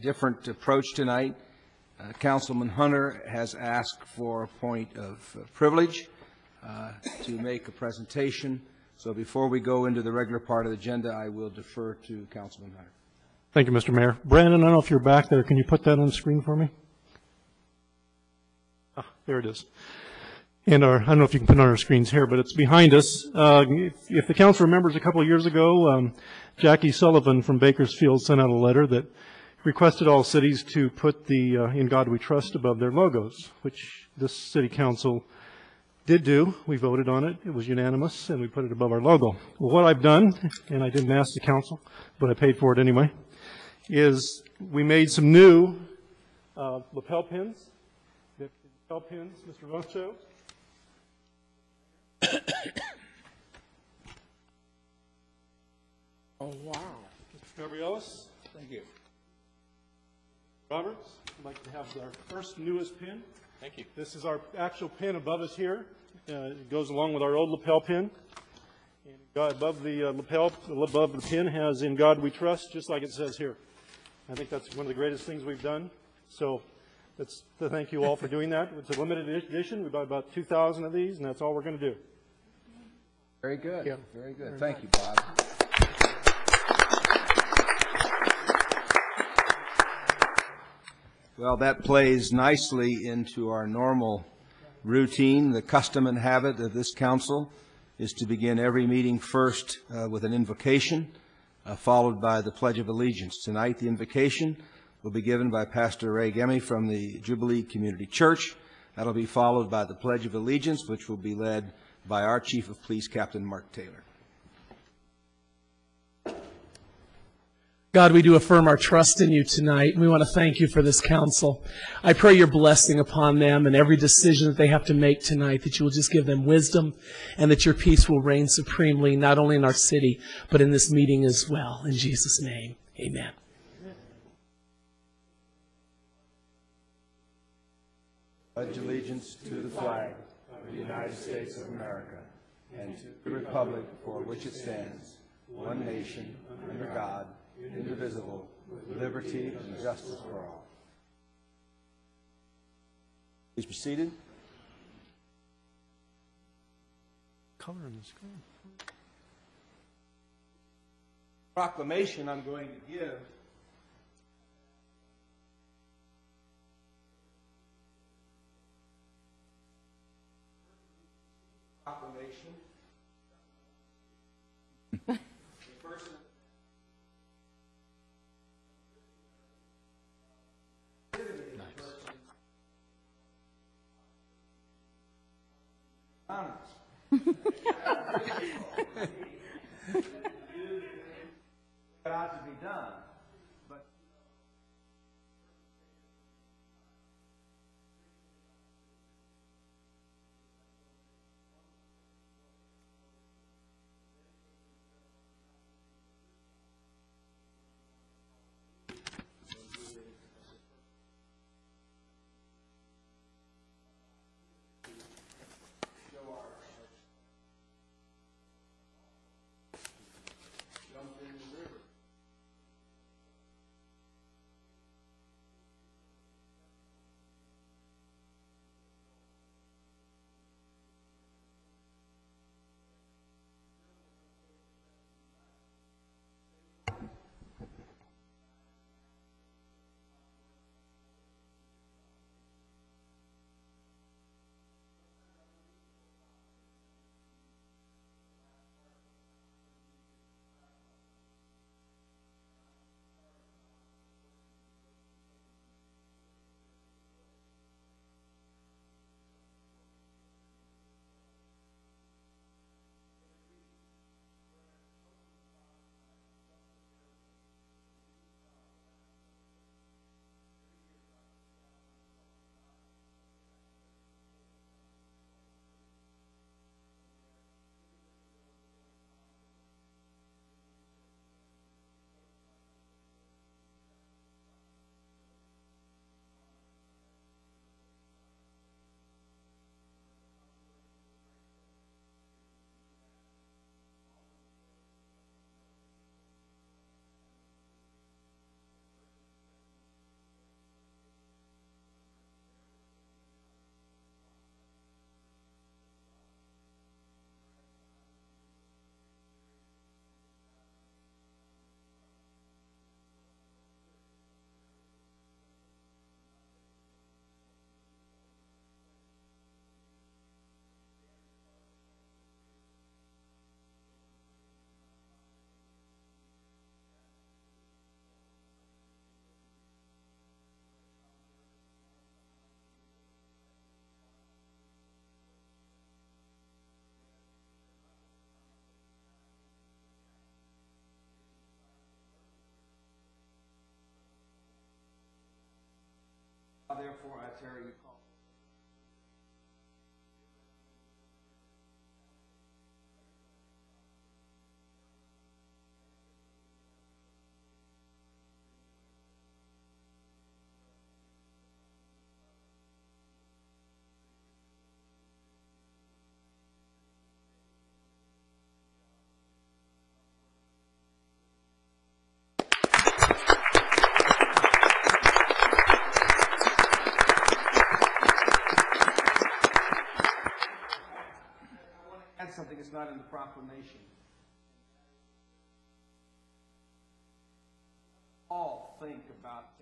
different approach tonight. Uh, Councilman Hunter has asked for a point of privilege uh, to make a presentation. So before we go into the regular part of the agenda, I will defer to Councilman Hunter. Thank you, Mr. Mayor. Brandon, I don't know if you're back there. Can you put that on the screen for me? Ah, there it is. And our, I don't know if you can put it on our screens here, but it's behind us. Uh, If if the council remembers, a couple of years ago, um, Jacquie Sullivan from Bakersfield sent out a letter that requested all cities to put the uh, "In God We Trust" above their logos, which this city council did do. We voted on it. It was unanimous, and we put it above our logo. Well, what I've done, and I didn't ask the council, but I paid for it anyway, is we made some new uh, lapel pins. The Lapel pins, Mr. Rosso. Oh, wow. Mr. Cabriales. Thank you. Roberts, I'd like to have our first newest pin. Thank you. This is our actual pin above us here. Uh, It goes along with our old lapel pin. And God- above the uh, lapel, above the pin has "In God We Trust," just like it says here. I think that's one of the greatest things we've done. So that's to thank you all for doing that. It's a limited edition. We bought about 2,000 of these, and that's all we're going to do. Very good, Yeah. very good. Thank you, Bob. Well, that plays nicely into our normal routine. The custom and habit of this council is to begin every meeting first uh, with an invocation, uh, followed by the Pledge of Allegiance. Tonight, the invocation will be given by Pastor Ray Gemme from the Jubilee Community Church. That'll be followed by the Pledge of Allegiance, which will be led by our Chief of Police, Captain Mark Taylor. God, we do affirm our trust in you tonight. and We want to thank you for this council. I pray your blessing upon them and every decision that they have to make tonight, that you will just give them wisdom and that your peace will reign supremely, not only in our city, but in this meeting as well. In Jesus' name, amen. pledge allegiance to the flag of the United States of America and to the republic for which it stands, one nation, under God, indivisible, with liberty and justice for all. Please be seated. Color on the screen. Proclamation I'm going to give got to be done. Therefore, I, Terry, you call. add something that's not in the proclamation. All think about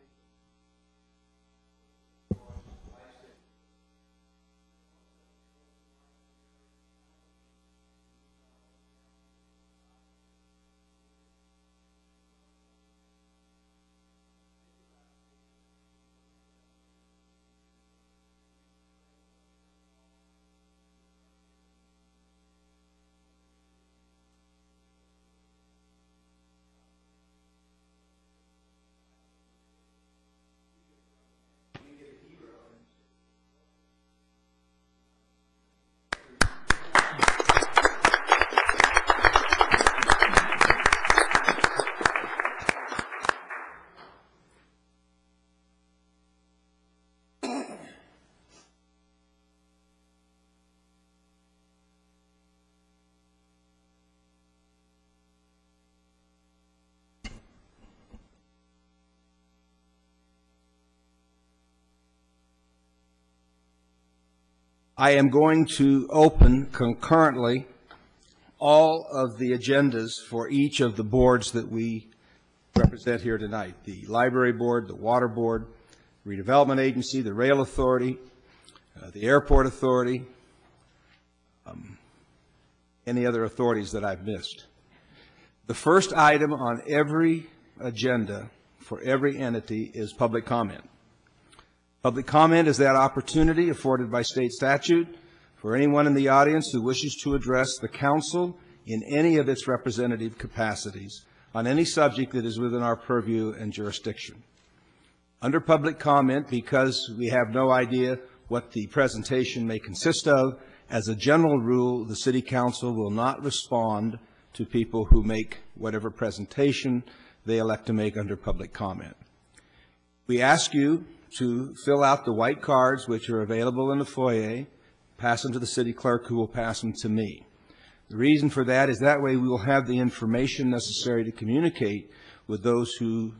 I am going to open concurrently all of the agendas for each of the boards that we represent here tonight. The Library Board, the Water Board, Redevelopment Agency, the Rail Authority, uh, the Airport Authority, um, any other authorities that I've missed. The first item on every agenda for every entity is public comment. Public comment is that opportunity afforded by state statute for anyone in the audience who wishes to address the council in any of its representative capacities on any subject that is within our purview and jurisdiction. Under public comment, because we have no idea what the presentation may consist of, as a general rule, the city council will not respond to people who make whatever presentation they elect to make under public comment. We ask you to fill out the white cards which are available in the foyer, pass them to the city clerk who will pass them to me. The reason for that is that way we will have the information necessary to communicate with those who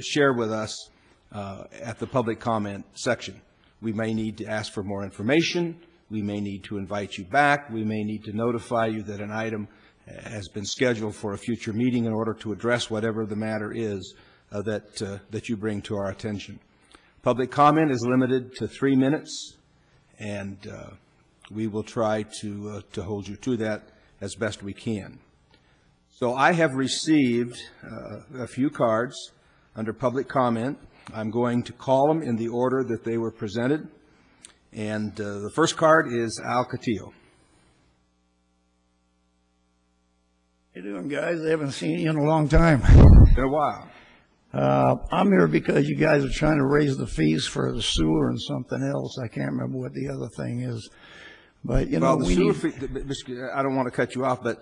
share with us uh, at the public comment section. We may need to ask for more information. We may need to invite you back. We may need to notify you that an item has been scheduled for a future meeting in order to address whatever the matter is uh, that, uh, that you bring to our attention. Public comment is limited to three minutes, and uh, we will try to, uh, to hold you to that as best we can. So I have received uh, a few cards under public comment. I'm going to call them in the order that they were presented. And uh, the first card is Al Castillo. How you doing, guys? I haven't seen you in a long time. Been a while. Uh, I'm here because you guys are trying to raise the fees for the sewer and something else. I can't remember what the other thing is. But, you know, Well, the we sewer need, fee, th- Mr. I don't want to cut you off, but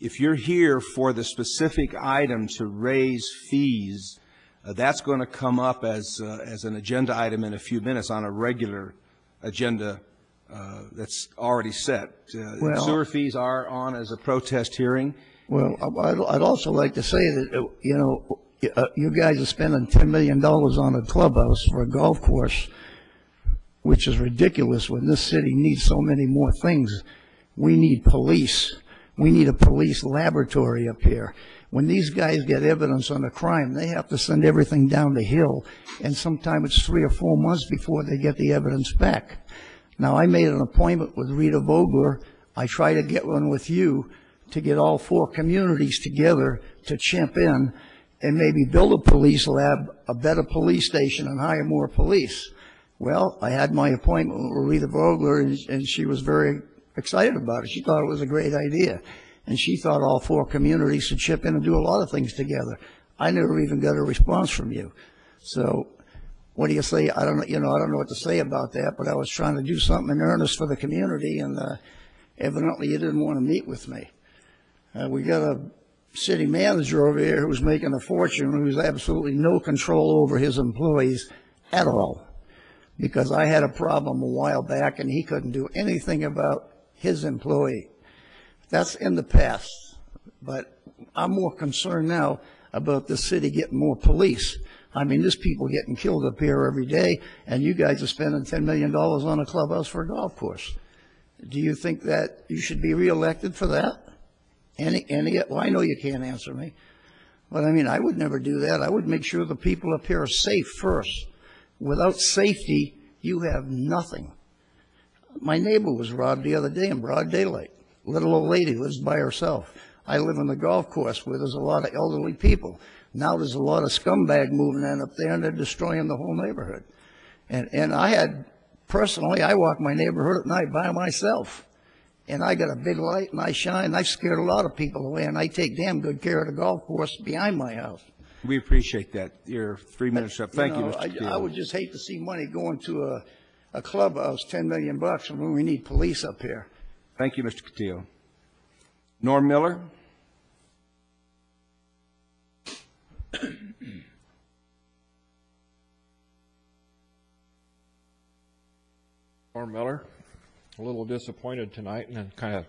if you're here for the specific item to raise fees, uh, that's going to come up as, uh, as an agenda item in a few minutes on a regular agenda uh, that's already set. Uh, Well- Sewer fees are on as a protest hearing. well, I- I'd, I'd also like to say that, uh, you know, y- uh, you guys are spending $10 million on a clubhouse for a golf course, which is ridiculous when this city needs so many more things. We need police. We need a police laboratory up here. When these guys get evidence on a crime, they have to send everything down the hill, and sometimes it's three or four months before they get the evidence back. Now, I made an appointment with Rita Vogler. I try to get one with you to get all four communities together to chip in and maybe build a police lab, a better police station, and hire more police. Well, I had my appointment with Rita Vogler, and, and she was very excited about it. She thought it was a great idea. And she thought all four communities should chip in and do a lot of things together. I never even got a response from you. So what do you say? I don't know, you know, I don't know what to say about that, but I was trying to do something in earnest for the community, and uh, evidently you didn't want to meet with me. Uh, we got a city manager over here who's making a fortune, who's absolutely no control over his employees at all. Because I had a problem a while back, and he couldn't do anything about his employee. That's in the past, but I'm more concerned now about the city getting more police. I mean, there's people getting killed up here every day, and you guys are spending $10 million on a clubhouse for a golf course. Do you think that you should be reelected for that? Any, any, well, I know you can't answer me, but I mean, I would never do that. I would make sure the people up here are safe first. Without safety, you have nothing. My neighbor was robbed the other day in broad daylight. Little old lady lives by herself. I live on the golf course where there's a lot of elderly people. Now there's a lot of scumbag moving in up there and they're destroying the whole neighborhood. And, and I had, personally, I walk my neighborhood at night by myself. And I got a big light and I shine. I've scared a lot of people away and I take damn good care of the golf course behind my house. We appreciate that. Your three minutes up. Thank you, know, Mr. I, I would just hate to see money going to a, a clubhouse, 10 million bucks, when we need police up here. Thank you, Mr. Castillo. Norm Miller? Norm Miller. A little disappointed tonight and kind of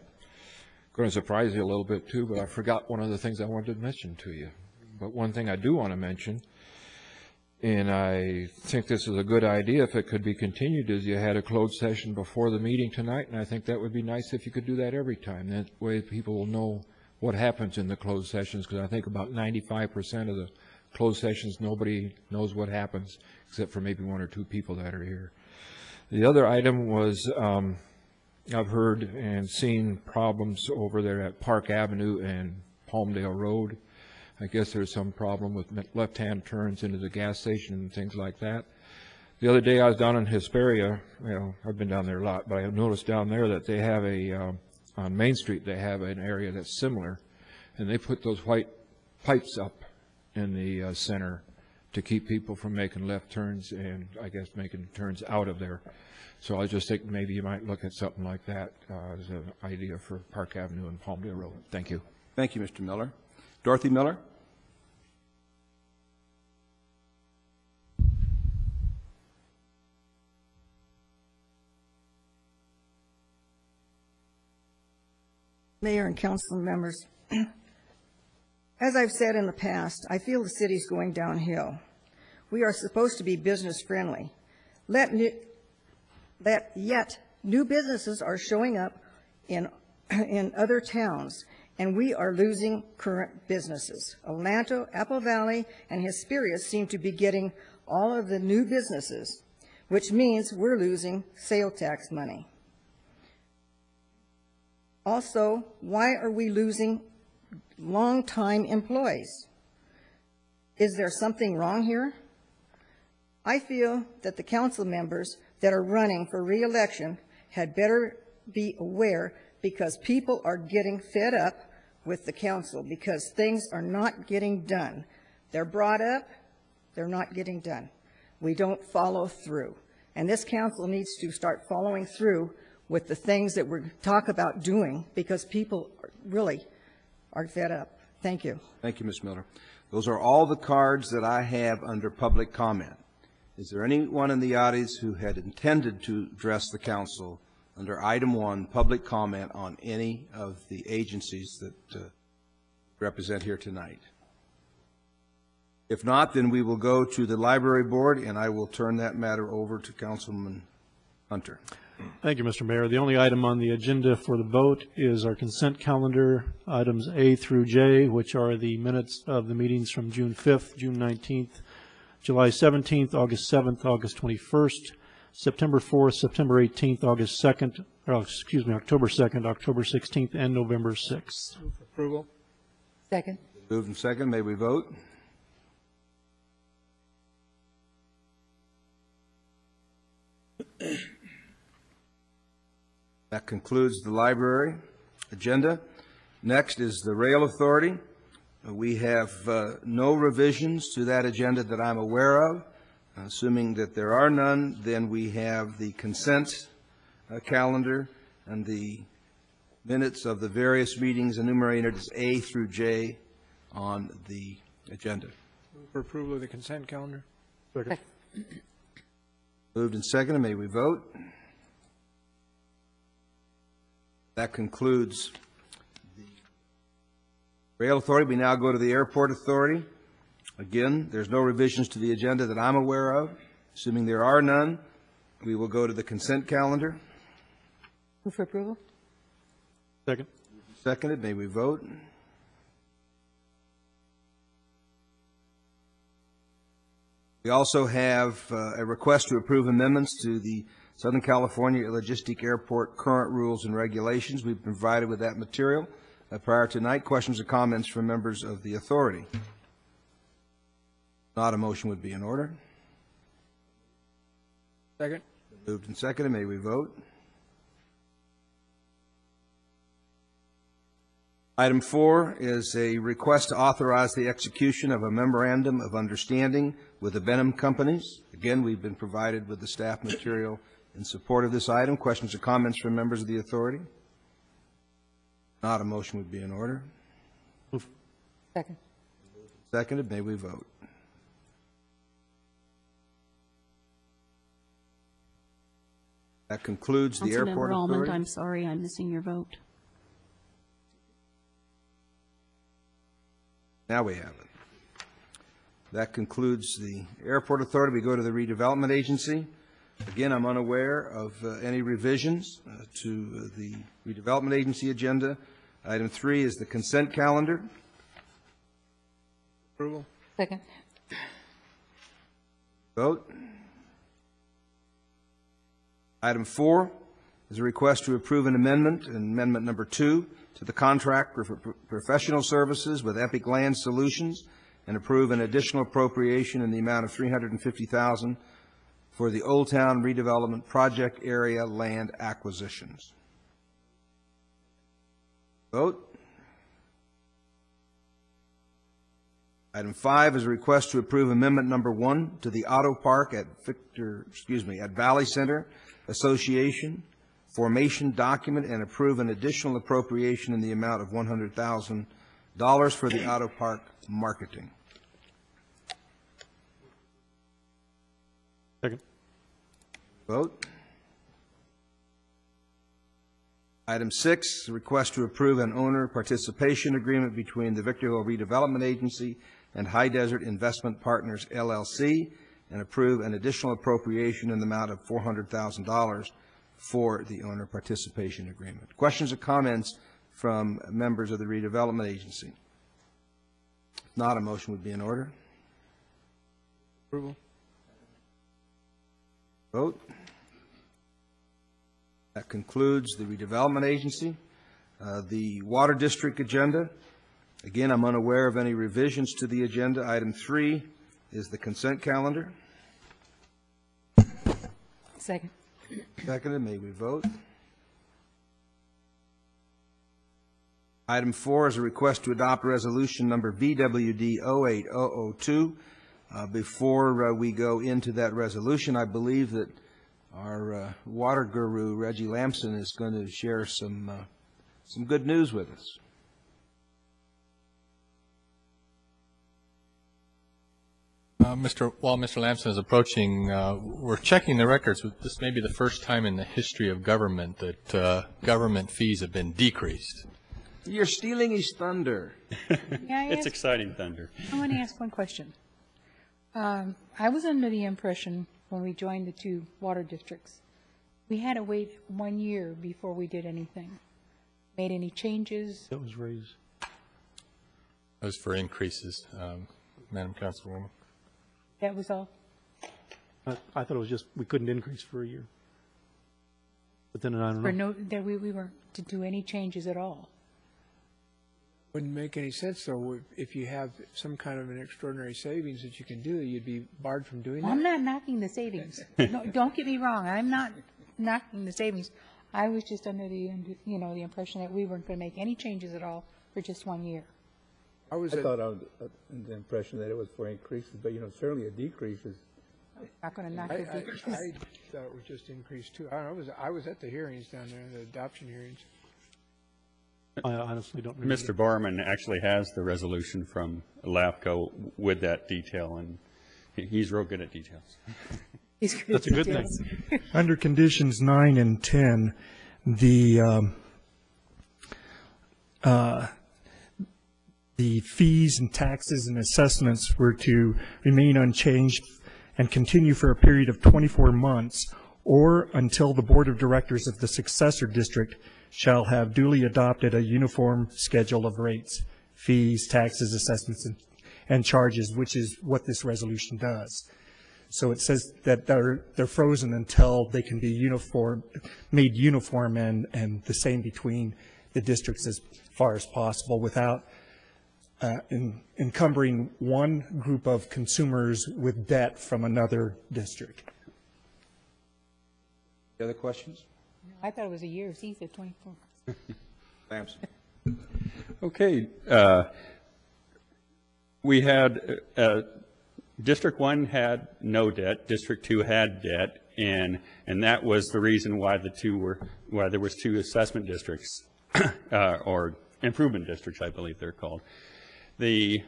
going to surprise you a little bit too, but I forgot one of the things I wanted to mention to you. But one thing I do want to mention, and I think this is a good idea if it could be continued, is you had a closed session before the meeting tonight, and I think that would be nice if you could do that every time. That way people will know what happens in the closed sessions, because I think about 95% of the closed sessions, nobody knows what happens, except for maybe one or two people that are here. The other item was, um, I've heard and seen problems over there at Park Avenue and Palmdale Road. I guess there's some problem with left-hand turns into the gas station and things like that. The other day I was down in Hesperia, you know, I've been down there a lot, but I noticed down there that they have a, uh, on Main Street, they have an area that's similar, and they put those white pipes up in the uh, center to keep people from making left turns and I guess making turns out of there. So I just think maybe you might look at something like that uh, as an idea for Park Avenue and Palmdale Road. Thank you. Thank you, Mr. Miller. Dorothy Miller? Mayor and council members, as I've said in the past, I feel the city's going downhill. We are supposed to be business friendly. Let new, that yet new businesses are showing up in, in other towns, and we are losing current businesses. Adelanto, Apple Valley, and Hesperia seem to be getting all of the new businesses, which means we're losing sale tax money. Also, why are we losing long-time employees? Is there something wrong here? I feel that the council members that are running for reelection had better be aware because people are getting fed up with the council because things are not getting done. They're brought up, they're not getting done. We don't follow through. And this council needs to start following through with the things that we talk about doing because people really are fed up. Thank you. Thank you, Ms. Miller. Those are all the cards that I have under public comment. Is there anyone in the audience who had intended to address the council under item one, public comment on any of the agencies that uh, represent here tonight? If not, then we will go to the library board, and I will turn that matter over to Councilman Hunter. Thank you, Mr. Mayor. The only item on the agenda for the vote is our consent calendar, items A through J, which are the minutes of the meetings from June 5th, June 19th, July 17th, August 7th, August 21st, September 4th, September 18th, August 2nd, or excuse me, October 2nd, October 16th, and November 6th. Approval? Second. Moved and second, may we vote? That concludes the library agenda. Next is the Rail Authority. We have uh, no revisions to that agenda that I'm aware of. Assuming that there are none, then we have the consent uh, calendar and the minutes of the various meetings enumerated as A through J on the agenda. For approval of the consent calendar? Second. Moved and seconded, may we vote? That concludes the Rail Authority. We now go to the Airport Authority. Again, there's no revisions to the agenda that I'm aware of. Assuming there are none, we will go to the consent calendar. Move for approval? Second. Seconded, may we vote? We also have uh, a request to approve amendments to the Southern California Logistic Airport current rules and regulations. We've been provided with that material Uh, prior to tonight. Questions or comments from members of the authority? Not a motion would be in order. Second? Moved and seconded, may we vote? Item four is a request to authorize the execution of a memorandum of understanding with the Benham Companies. Again, we've been provided with the staff material in support of this item. Questions or comments from members of the authority? Not a motion would be in order. Second. Seconded, may we vote? That concludes the Airport Councilmember Almond, Authority. I'm sorry, I'm missing your vote. Now we have it. That concludes the Airport Authority. We go to the Redevelopment Agency. Again, I'm unaware of uh, any revisions uh, to uh, the Redevelopment Agency agenda. Item three is the consent calendar. Approval? Second. Vote. Item four is a request to approve an amendment, amendment number two, to the contract for for professional services with Epic Land Solutions and approve an additional appropriation in the amount of $350,000 for the Old Town redevelopment project area land acquisitions. Vote. Item five is a request to approve amendment number one to the auto park at Victor, excuse me, at Valley Center Association formation document and approve an additional appropriation in the amount of $100,000 for the auto park marketing. Second. Vote. Item six, request to approve an owner participation agreement between the Victorville Redevelopment Agency and High Desert Investment Partners LLC, and approve an additional appropriation in the amount of $400,000 for the owner participation agreement. Questions or comments from members of the Redevelopment Agency? If not, a motion would be in order. Approval? Vote. That concludes the redevelopment agency. Uh, The Water District agenda, again, I'm unaware of any revisions to the agenda. Item three is the consent calendar. Second. Seconded, may we vote? Item four is a request to adopt resolution number VWD 08002. Uh, Before uh, we go into that resolution, I believe that our uh, water guru, Reggie Lamson, is going to share some, uh, some good news with us. Uh, Mr. While Mr. Lamson is approaching, uh, we're checking the records. This may be the first time in the history of government that uh, government fees have been decreased. You're stealing his thunder. It's ask, exciting thunder. I want to ask one question. Um, I was under the impression when we joined the two water districts, we had to wait one year before we did anything. Made any changes? That was raised. Those for increases, um, Madam Councilwoman. That was all? I I thought it was just, we couldn't increase for a year. But then I don't Or know. no, that we, we weren't to do any changes at all? Wouldn't make any sense, though, if- if you have some kind of an extraordinary savings that you can do, you'd be barred from doing that. I'm not knocking the savings. No, don't get me wrong, I'm not knocking the savings. I was just under the, you know, the impression that we weren't going to make any changes at all for just one year. I was, I at- thought I was uh, under the impression that it was for increases, but, you know, certainly a decrease is Not going to knock I, your I, big I thought it was just increased too. I don't know, I was, I was at the hearings down there, the adoption hearings. I honestly don't remember. Mr. Barman actually has the resolution from LAFCO with that detail, and he's real good at details. He's good That's a good thing. details. Under conditions nine and 10, the, um, uh, the fees and taxes and assessments were to remain unchanged and continue for a period of 24 months or until the Board of Directors of the successor district shall have duly adopted a uniform schedule of rates, fees, taxes, assessments, and, and charges, which is what this resolution does. So it says that they're, they're frozen until they can be uniform, made uniform and, and the same between the districts as far as possible without uh, en- encumbering one group of consumers with debt from another district. Any other questions? I thought it was a year. He said 24. Lamson? Okay, uh, we had, uh, District One had no debt, District Two had debt, and, and that was the reason why the two were, why there was two assessment districts, uh, or improvement districts, I believe they're called. The,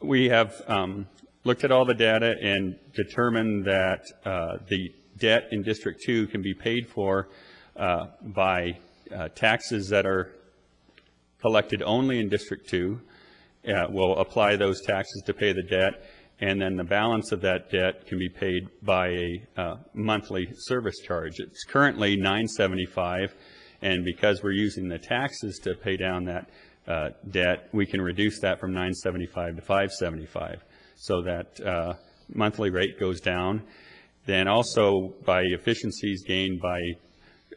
we have um, looked at all the data and determined that uh, the debt in District Two can be paid for uh, by uh, taxes that are collected only in District 2. Uh, We'll apply those taxes to pay the debt, and then the balance of that debt can be paid by a uh, monthly service charge. It's currently 975, and because we're using the taxes to pay down that uh, debt, we can reduce that from 975 to 575, so that uh, monthly rate goes down. Then also by efficiencies gained by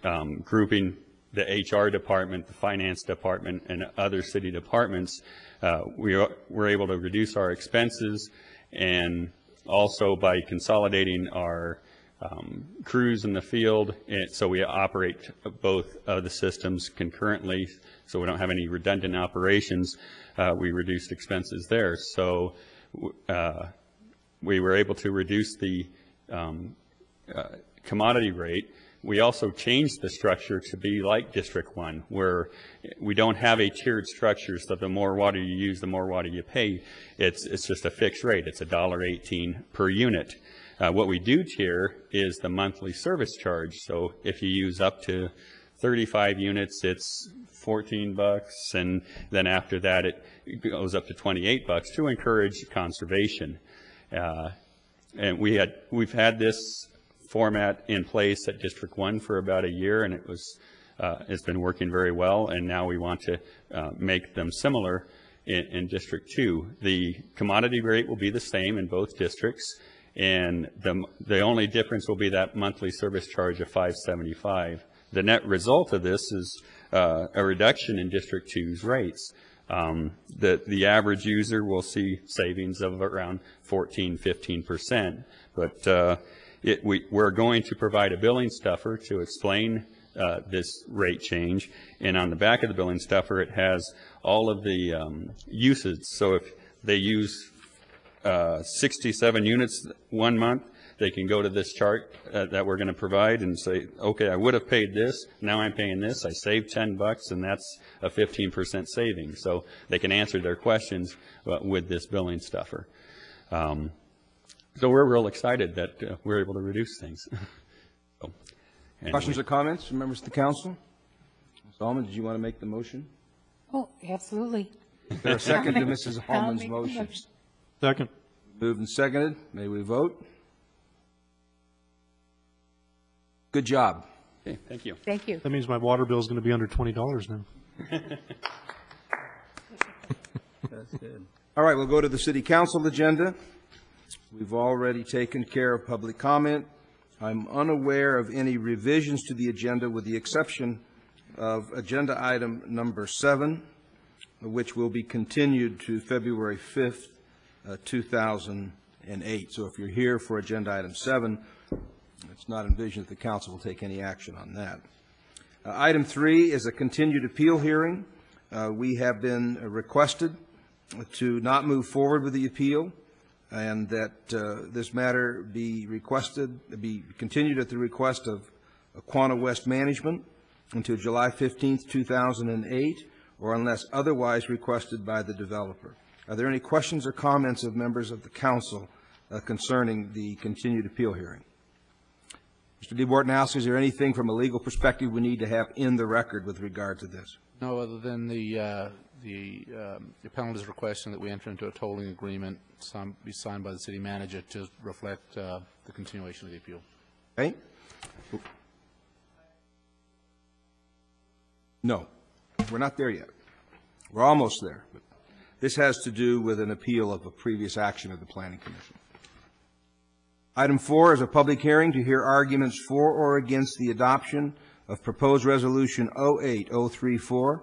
um, grouping the HR department, the finance department, and other city departments, uh, we we're able to reduce our expenses and also by consolidating our um, crews in the field, so we operate both of the systems concurrently, so we don't have any redundant operations. Uh, we reduced expenses there. So uh, we were able to reduce the um, uh, commodity rate. We also changed the structure to be like District 1, where we don't have a tiered structure, so the more water you use, the more water you pay. It's, it's just a fixed rate. It's $1.18 per unit. Uh, what we do tier is the monthly service charge. So if you use up to 35 units, it's 14 bucks, and then after that, it goes up to 28 bucks to encourage conservation. Uh, and we had we've had this format in place at District One for about a year, and it was uh, it's been working very well. And now we want to uh, make them similar in, in District Two. The commodity rate will be the same in both districts, and the the only difference will be that monthly service charge of 575. The net result of this is uh, a reduction in District 2's rates. Um, the, the average user will see savings of around 14, 15%. But uh, it, we, we're going to provide a billing stuffer to explain uh, this rate change. And on the back of the billing stuffer, it has all of the um, usage. So if they use uh, 67 units one month, they can go to this chart uh, that we're going to provide and say, okay, I would have paid this, now I'm paying this, I saved 10 bucks, and that's a 15% saving. So they can answer their questions uh, with this billing stuffer. Um, so we're real excited that uh, we're able to reduce things. so, anyway. Questions or comments from members of the council? Ms. Almond, did you want to make the motion? Oh, absolutely. Is there a second to Mrs. I'll Almond's make the motion? Second. Moved and seconded. May we vote? Good job. Okay, thank you. Thank you. That means my water bill is going to be under $20 now. That's good. All right, we'll go to the city council agenda. We've already taken care of public comment. I'm unaware of any revisions to the agenda with the exception of agenda item number seven, which will be continued to February 5th, uh, 2008. So if you're here for agenda item seven, it's not envisioned that the council will take any action on that. Uh, Item three is a continued appeal hearing. Uh, We have been requested to not move forward with the appeal and that uh, this matter be requested, be continued at the request of Aquana West Management until July 15th, 2008, or unless otherwise requested by the developer. Are there any questions or comments of members of the council uh, concerning the continued appeal hearing? Mr. de Bortnowsky, is there anything from a legal perspective we need to have in the record with regard to this? No, other than the, uh, the um, the appellant is requesting that we enter into a tolling agreement, signed- be signed by the city manager to reflect uh, the continuation of the appeal. Okay? No, we're not there yet. We're almost there. but This has to do with an appeal of a previous action of the Planning Commission. Item four is a public hearing to hear arguments for or against the adoption of proposed resolution 08034,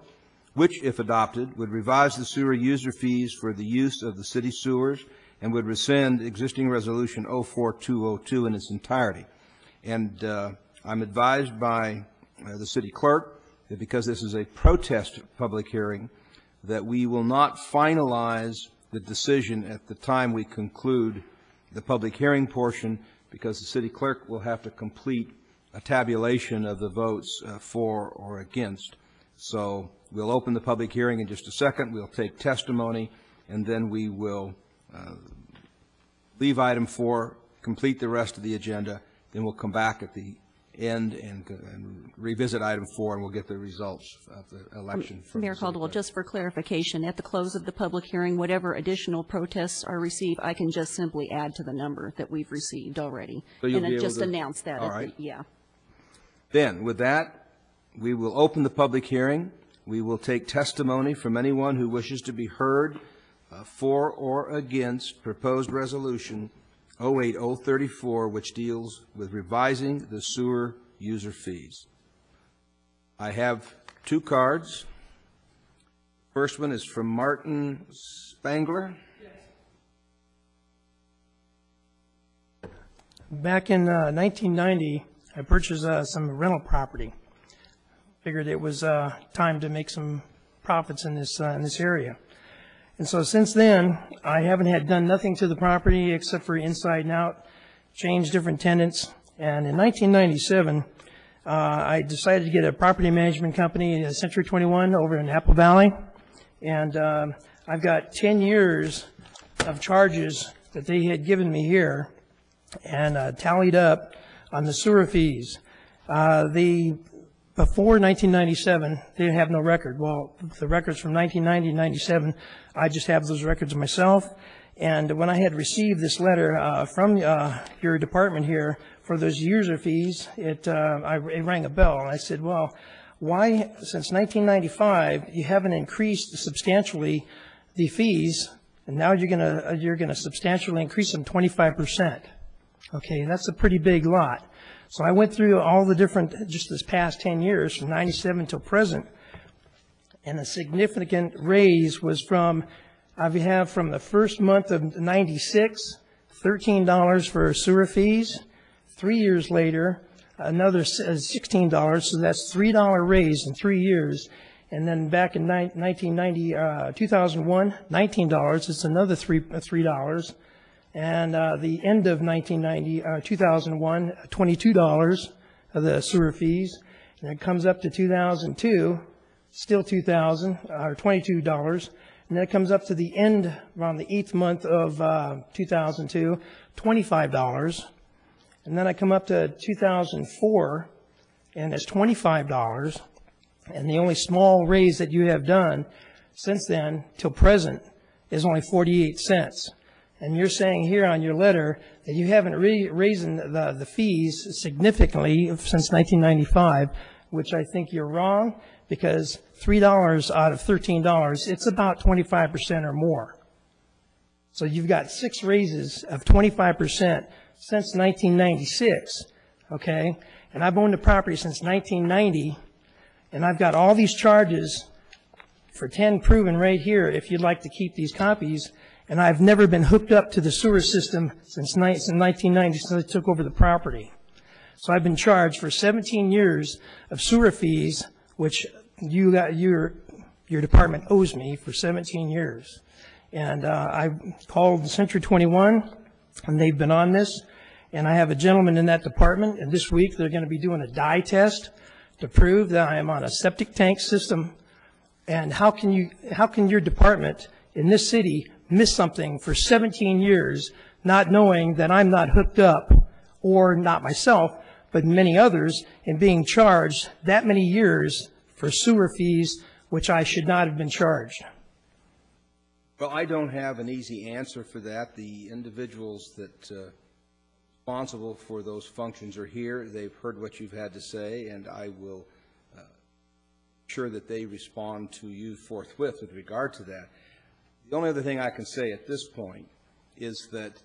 which, if adopted, would revise the sewer user fees for the use of the city sewers and would rescind existing resolution 04202 in its entirety. And uh, I'm advised by uh, the city clerk that because this is a protest public hearing, that we will not finalize the decision at the time we conclude the public hearing portion, because the city clerk will have to complete a tabulation of the votes uh, for or against. So we'll open the public hearing in just a second, we'll take testimony, and then we will uh, leave item four, complete the rest of the agenda, then we'll come back at the end and and revisit item four, and we'll get the results of the election. Mayor Caldwell, just for clarification, at the close of the public hearing, whatever additional protests are received, I can just simply add to the number that we've received already. So And be then able just to- announce that. All at the- Yeah. Then, with that, we will open the public hearing. We will take testimony from anyone who wishes to be heard uh, for or against proposed resolution 08034, which deals with revising the sewer user fees. I have two cards. First one is from Martin Spangler. Back in uh, 1990, I purchased uh, some rental property. Figured it was uh, time to make some profits in this uh, in this area. And so since then, I haven't had done nothing to the property except for inside and out, changed different tenants. And in 1997, uh, I decided to get a property management company, Century 21, over in Apple Valley. And um, I've got 10 years of charges that they had given me here and uh, tallied up on the sewer fees. Uh, The, before 1997, they have no record. Well, the records from 1990 and 97, I just have those records myself. And when I had received this letter uh, from uh, your department here for those user fees, it, uh, I, it rang a bell. And I said, well, why, since 1995, you haven't increased substantially the fees, and now you're going to, you're going to substantially increase them 25 percent? Okay, that's a pretty big lot. So I went through all the different, just this past 10 years, from 97 till present, and a significant raise was from, I have from the first month of 96, $13 for sewer fees. Three years later, another uh, $16, so that's $3 raise in three years. And then back in nine- 1990, uh, 2001, $19, it's another three, uh, $3. And uh, the end of 1990, uh, 2001, $22 of the sewer fees. And it comes up to 2002, still 2000 or $22. And then it comes up to the end, around the eighth month of uh, 2002, $25. And then I come up to 2004, and it's $25. And the only small raise that you have done since then till present is only 48 cents. And you're saying here on your letter that you haven't raised the, the fees significantly since 1995, which I think you're wrong because $3 out of $13, it's about 25% or more. So you've got six raises of 25% since 1996, okay? And I've owned the property since 1990, and I've got all these charges for 10 proven right here if you'd like to keep these copies. And I've never been hooked up to the sewer system since since 1990, since I took over the property. So I've been charged for 17 years of sewer fees, which you got, your, your department owes me for 17 years. And uh, I called Century 21, and they've been on this. And I have a gentleman in that department, and this week they're going to be doing a dye test to prove that I am on a septic tank system. And how can you, how can your department in this city miss something for 17 years, not knowing that I'm not hooked up, or not myself, but many others, and being charged that many years for sewer fees, which I should not have been charged? Well, I don't have an easy answer for that. The individuals that uh, responsible for those functions are here. They've heard what you've had to say, and I will uh, that they respond to you forthwith with regard to that. The only other thing I can say at this point is that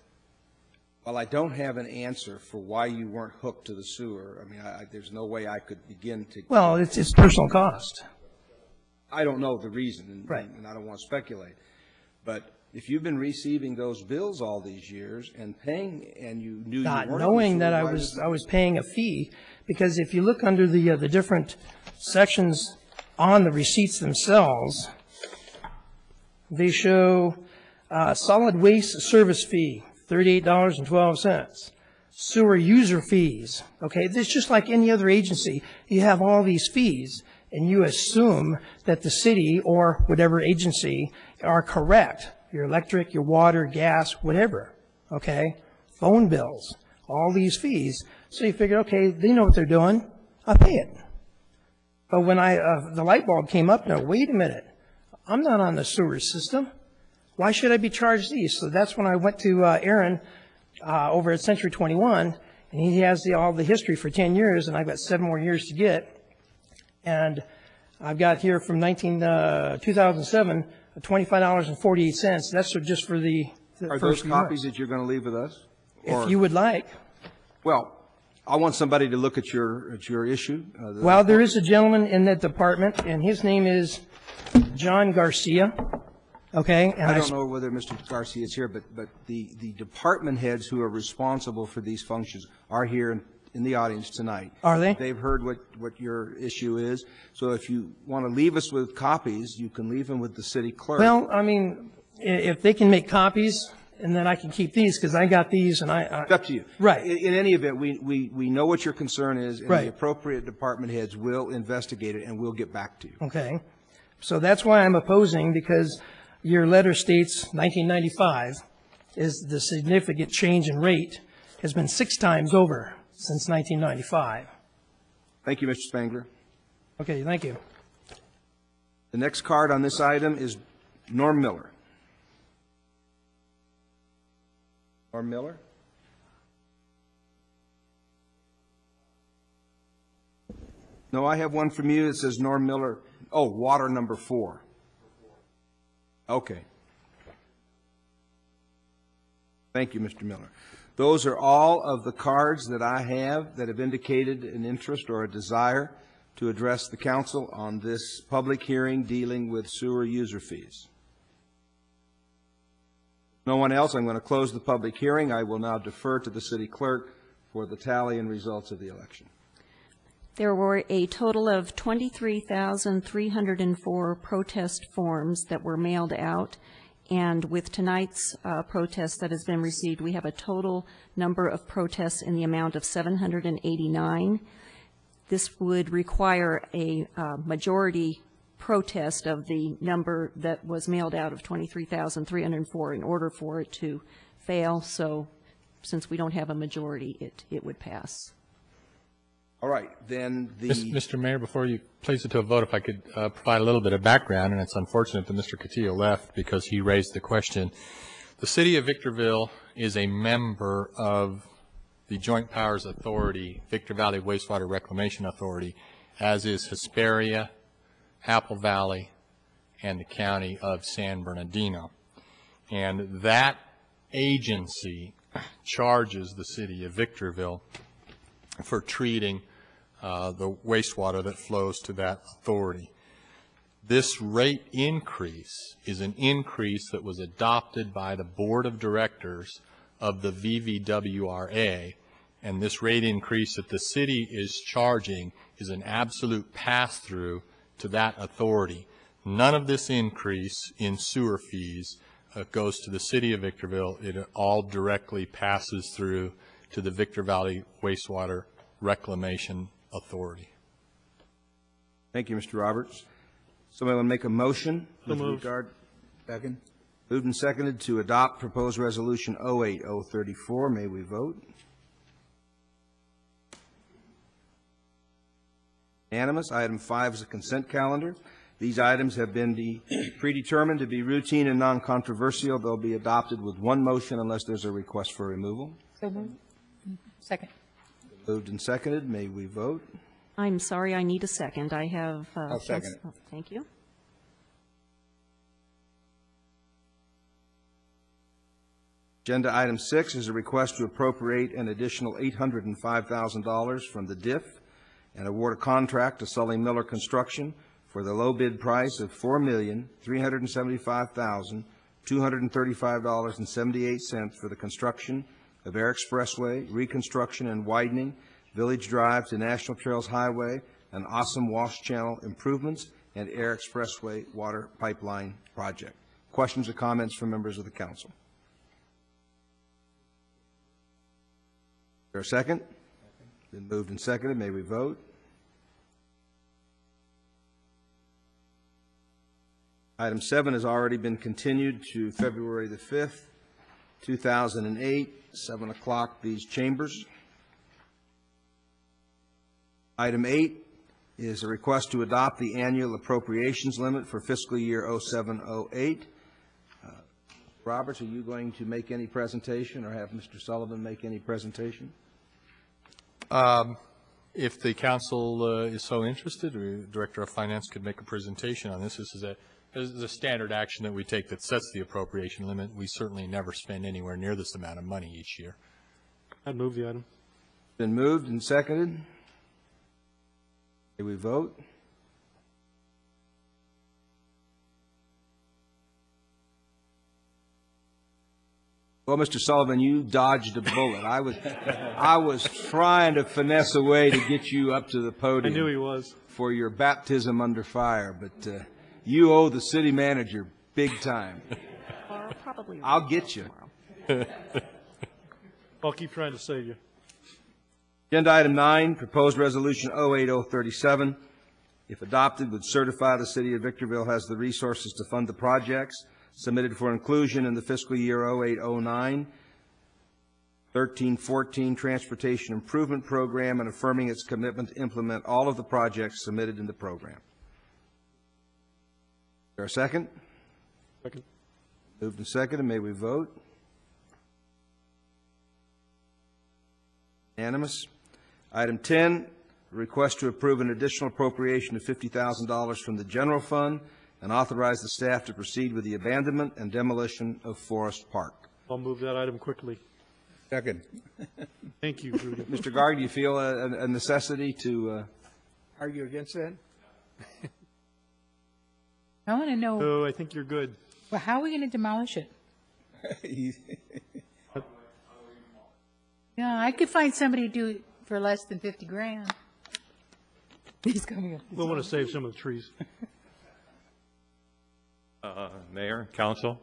while I don't have an answer for why you weren't hooked to the sewer, I mean, I, I, there's no way I could begin to. Well, it's, it's personal cost. I don't know the reason, and, Right. and I don't want to speculate. But if you've been receiving those bills all these years and paying, and you knew you not weren't. knowing that I was, I was paying a fee, because if you look under the, uh, the different sections on the receipts themselves, they show, uh, solid waste service fee, thirty-eight dollars and twelve cents. Sewer user fees, okay, it's just like any other agency, you have all these fees, and you assume that the city or whatever agency are correct, your electric, your water, gas, whatever, okay? Phone bills, all these fees. So you figure, okay, they know what they're doing, I'll pay it. But when I, uh, the light bulb came up, no, wait a minute, I'm not on the sewer system. Why should I be charged these? So that's when I went to uh, Aaron uh, over at Century 21, and he has the, all the history for 10 years, and I've got seven more years to get. And I've got here from 19, uh, 2007, $25.48. That's just for the, the Are those first few months. copies that you're going to leave with us? Or- If you would like. Well, I want somebody to look at your, at your issue. uh, the- Well, there is a gentleman in that department, and his name is John Garcia, okay? and I don't know whether Mr. Garcia is here, but, but the, the department heads who are responsible for these functions are here in, in the audience tonight. Are they? They've heard what, what your issue is. So if you want to leave us with copies, you can leave them with the city clerk. Well, I mean, if they can make copies, and then I can keep these, because I got these, and I... It's up to you. Right. In, any event, we, we, we know what your concern is, and Right. the appropriate department heads will investigate it, and we'll get back to you. Okay. So that's why I'm opposing, because your letter states 1995 is the significant change in rate has been six times over since 1995. Thank you, Mr. Spangler. Okay, thank you. The next card on this item is Norm Miller. Norm Miller? No, I have one from you. It says Norm Miller. Oh, water number four. Okay. Thank you, Mr. Miller. Those are all of the cards that I have that have indicated an interest or a desire to address the council on this public hearing dealing with sewer user fees. No one else, I'm going to close the public hearing. I will now defer to the city clerk for the tally and results of the election. There were a total of 23,304 protest forms that were mailed out, and with tonight's uh, protest that has been received, we have a total number of protests in the amount of 789. This would require a uh, majority protest of the number that was mailed out of 23,304 in order for it to fail, so since we don't have a majority, it, it would pass. All right, then the... Mr. Mayor, before you place it to a vote, if I could uh, provide a little bit of background, and it's unfortunate that Mr. Castillo left because he raised the question. The city of Victorville is a member of the Joint Powers Authority, Victor Valley Wastewater Reclamation Authority, as is Hesperia, Apple Valley, and the county of San Bernardino. And that agency charges the city of Victorville for treating uh, the wastewater that flows to that authority. This rate increase is an increase that was adopted by the Board of Directors of the VVWRA, and this rate increase that the city is charging is an absolute pass-through to that authority. None of this increase in sewer fees uh, goes to the city of Victorville. It all directly passes through to the Victor Valley Wastewater Reclamation Authority. Thank you, Mr. Roberts. Somebody want to make a motion So with moved. regard? Second. Moved and seconded to adopt proposed resolution 08034. May we vote? Unanimous. Item five is a consent calendar. These items have been de- predetermined to be routine and non-controversial. They'll be adopted with one motion unless there's a request for removal. So moved. Second. Moved and seconded. May we vote? I'm sorry, I need a second. I have. uh, I'll second oh, Thank you. Agenda item six is a request to appropriate an additional $805,000 from the DIF and award a contract to Sully Miller Construction for the low bid price of $4,375,235.78 for the construction of Air Expressway, reconstruction and widening, Village Drive to National Trails Highway, and awesome wash channel improvements, and Air Expressway water pipeline project. Questions or comments from members of the council? Is there a second? Been moved and seconded. May we vote? Item seven has already been continued to February the 5th, 2008, 7 o'clock, these chambers. Item eight is a request to adopt the annual appropriations limit for fiscal year 0708. Uh, Roberts, are you going to make any presentation, or have Mr. Sullivan make any presentation? Um, If the council uh, is so interested, or Director of Finance could make a presentation on this. This is a, is a standard action that we take that sets the appropriation limit. We certainly never spend anywhere near this amount of money each year. I'd move the item. Been moved and seconded. May we vote? Well, Mr. Sullivan, you dodged a bullet. I was, I was trying to finesse a way to get you up to the podium. I knew he was. For your baptism under fire, but uh, you owe the city manager big time. Or probably. I'll get you. I'll keep trying to save you. Agenda item nine, proposed resolution 08037, if adopted, would certify the city of Victorville has the resources to fund the projects submitted for inclusion in the fiscal year 0809, 1314 Transportation Improvement Program, and affirming its commitment to implement all of the projects submitted in the program. Is there a second? Second. Moved and seconded, may we vote? Unanimous. Item 10, request to approve an additional appropriation of $50,000 from the general fund and authorize the staff to proceed with the abandonment and demolition of Forest Park. I'll move that item quickly. Second. Thank you, Rudy. Mr. Gard, do you feel a a necessity to, uh, Argue against that? I want to know, Oh, I think you're good. well, how are we going to demolish it? Yeah, I could find somebody to do it for less than 50 grand. He's coming up. We'll want to save some of the trees. Uh, Mayor, council,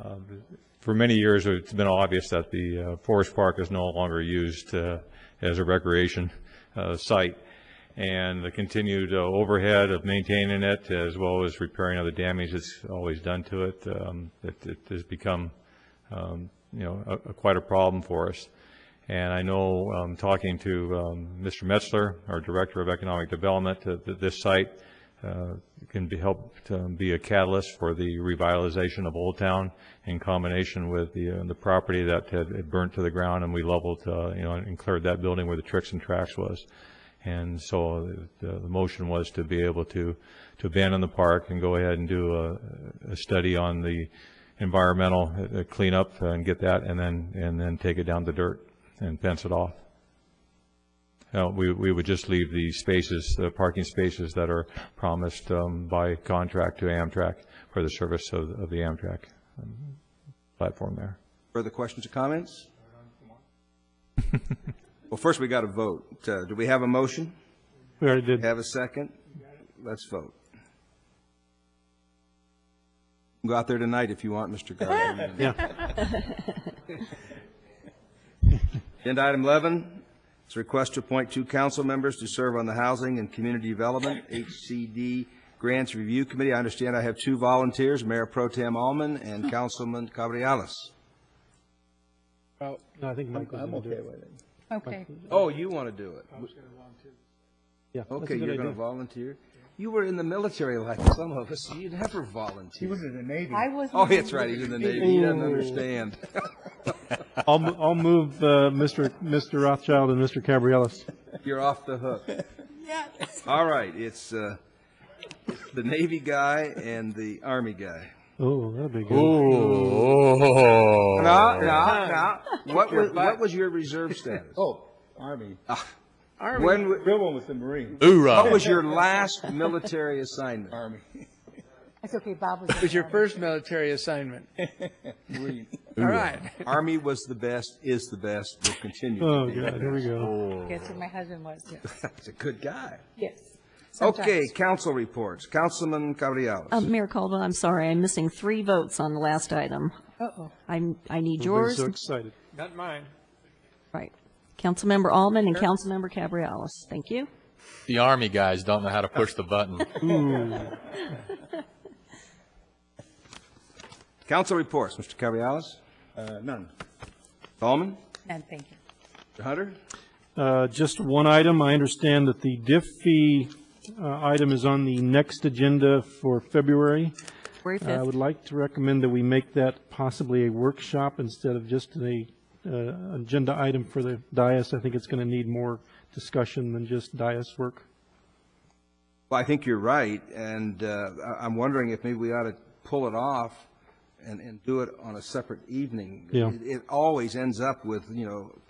uh, for many years, it's been obvious that the uh, Forest Park is no longer used uh, as a recreation uh, site, and the continued uh, overhead of maintaining it, as well as repairing of the damage that's always done to it, um, it it has become, um, you know, a- a- quite a problem for us. And I know, um, talking to um, Mr. Metzler, our Director of Economic Development, uh, that this site uh, can be helped um, be a catalyst for the revitalization of Old Town in combination with the, uh, the property that had had burnt to the ground and we leveled, uh, you know, and cleared that building where the Tricks and Tracks was. And so the, the motion was to be able to, to abandon the park and go ahead and do a, a study on the environmental uh, cleanup and get that and then, and then take it down to dirt and fence it off. Uh, we, we would just leave the spaces, the parking spaces that are promised um, by contract to Amtrak for the service of, of the Amtrak um, platform there. further questions or comments? Well, first we got to vote. Uh, Do we have a motion? We already did. Have a second? Let's vote. Go out there tonight if you want, Mr. Gardner. Yeah. Agenda item 11, it's a request to appoint two council members to serve on the Housing and Community Development, HCD Grants Review Committee. I understand I have two volunteers, Mayor Pro Tem Almond and Councilman Cabriales. Well, No, I think Mike was I'm going to do okay it. with it. Okay. Oh, you want to do it? Yeah, that's a Okay, you're going to volunteer? You were in the military like some of us, you never volunteer. He was in the Navy. I wasn't. Oh, that's right, he's in the Navy, he doesn't understand. I'll, I'll move uh, Mr. Mr. Rothschild and Mr. Cabriales. You're off the hook. yeah. All right, it's uh, it's the Navy guy and the Army guy. Oh, that'd be good. Oh. No, no, no. What was, what was your reserve status? Oh, Army. Ah. Army, When, w- Real one was the Marine. Hoorah. what was your last military assignment? Army. That's okay, Bob was. it was your first military assignment. Marine. All right. Army was the best, is the best, will continue Oh, to be. God, here we go. Guess who my husband was. He's a good guy. Yes. Okay, council reports. Councilman Cabriales. Uh, Mayor Caldwell, I'm sorry, I'm missing three votes on the last item. Uh-oh. I'm, I need Everybody's yours. so excited. Not mine. Right. Councilmember Almond and Councilmember Cabriales. Thank you. The Army guys don't know how to push the button. Council reports. Mr. Cabriales? Uh, none. Tallman? And thank you. Mr. Hunter? Uh, Just one item. I understand that the DIF fee uh, item is on the next agenda for February. February I would like to recommend that we make that possibly a workshop instead of just a uh, agenda item for the dais. I think it's going to need more discussion than just dais work. Well, I think you're right, and uh, I- I'm wondering if maybe we ought to pull it off and, and do it on a separate evening. Yeah. It, it always ends up with, you know, a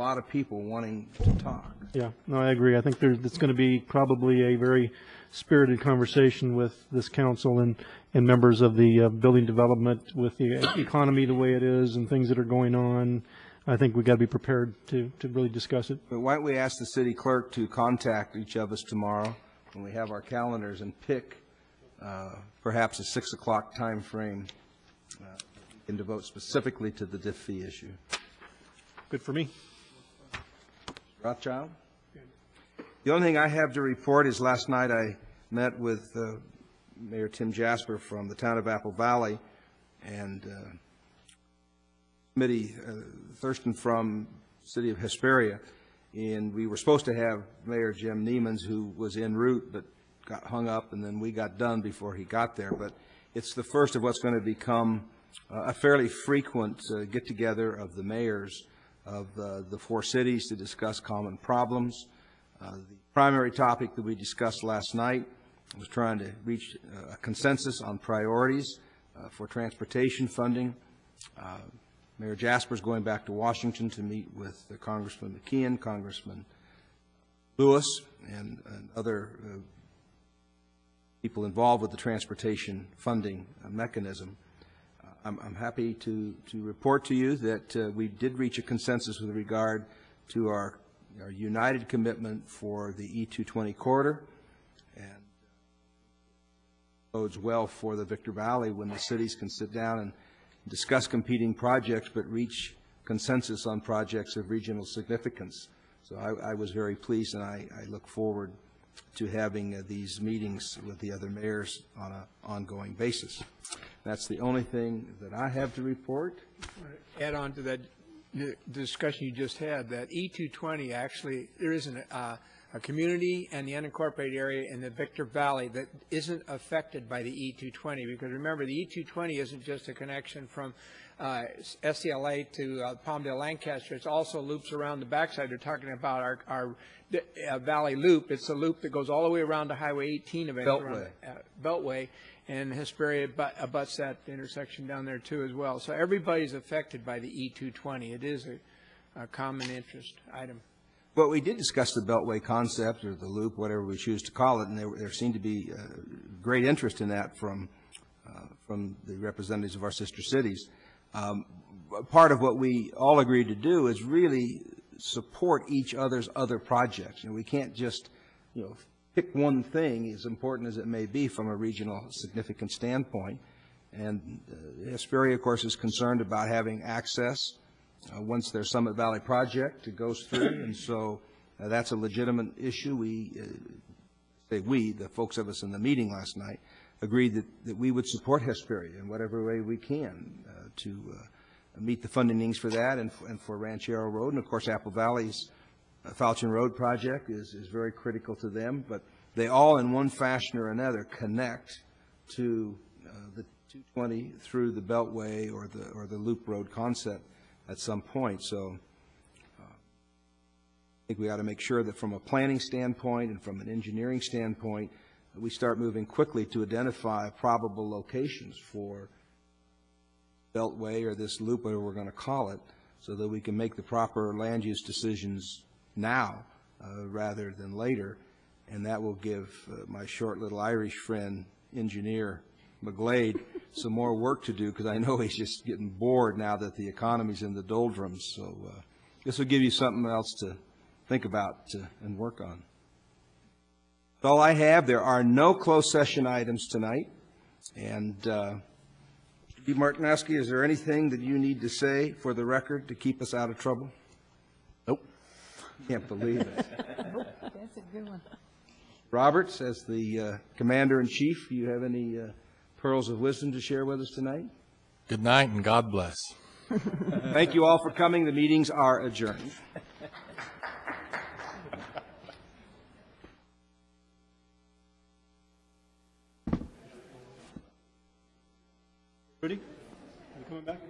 lot of people wanting to talk. Yeah, no, I agree. I think there's, it's going to be probably a very spirited conversation with this council and, and members of the uh, building development with the economy the way it is and things that are going on. I think we've got to be prepared to, to really discuss it. But why don't we ask the city clerk to contact each of us tomorrow when we have our calendars and pick uh, perhaps a 6 o'clock timeframe uh, and devote specifically to the DIF fee issue. Good for me. Rothschild? The only thing I have to report is last night I met with uh, Mayor Tim Jasper from the town of Apple Valley and uh, committee, uh, Thurston from City of Hesperia, and we were supposed to have Mayor Jim Nemens, who was en route but got hung up, and then we got done before he got there. But it's the first of what's going to become uh, a fairly frequent uh, get-together of the mayors of uh, the four cities to discuss common problems. Uh, The primary topic that we discussed last night was trying to reach uh, a consensus on priorities uh, for transportation funding. Uh, Mayor is going back to Washington to meet with Congressman McKeon, Congressman Lewis, and and other people involved with the transportation funding mechanism. I'm, I'm happy to, to report to you that uh, we did reach a consensus with regard to our, our united commitment for the E220 corridor, and bodes well for the Victor Valley when the cities can sit down and discuss competing projects, but reach consensus on projects of regional significance. So I, I was very pleased, and I, I look forward to having uh, these meetings with the other mayors on an ongoing basis. That's the only thing that I have to report. Add on to that discussion you just had, that E220 actually, there isn't a, a community and the unincorporated area in the Victor Valley that isn't affected by the E220, because remember, the E220 isn't just a connection from uh, SCLA to uh, Palmdale Lancaster, it also loops around the backside. They're talking about our, our uh, Valley Loop. It's a loop that goes all the way around to Highway 18 eventually. Beltway. the, uh, Beltway, and Hesperia abut- abuts that intersection down there too as well. So everybody's affected by the E220. It is a, a common interest item. Well, we did discuss the Beltway concept, or the loop, whatever we choose to call it, and there, there seemed to be uh, great interest in that from, uh, from the representatives of our sister cities. Um, Part of what we all agreed to do is really support each other's other projects. Know, we can't just, you know, pick one thing, as important as it may be from a regional significance standpoint. And uh, Hesperia, of course, is concerned about having access uh, once their Summit Valley project goes through, and so uh, that's a legitimate issue. We, uh, say we, the folks of us in the meeting last night, agreed that, that we would support Hesperia in whatever way we can uh, to uh, meet the funding needs for that and, and for Ranchero Road. And of course, Apple Valley's uh, Falchion Road project is, is very critical to them, but they all in one fashion or another connect to uh, the 220 through the Beltway or the, or the Loop Road concept at some point. So uh, I think we ought to make sure that from a planning standpoint and from an engineering standpoint, we start moving quickly to identify probable locations for Beltway or this loop, whatever we're going to call it, so that we can make the proper land use decisions now uh, rather than later. And that will give uh, my short little Irish friend, engineer McGlade, some more work to do because I know he's just getting bored now that the economy's in the doldrums. So uh, this will give you something else to think about to, and work on. That's all I have. There are no closed session items tonight. And Steve Martinowski, is there anything that you need to say for the record to keep us out of trouble? Nope. Can't believe it. That's a good one. Roberts, as the uh, Commander-in-Chief, do you have any uh, pearls of wisdom to share with us tonight? Good night and God bless. Thank you all for coming. The meetings are adjourned. Rudy, are you coming back?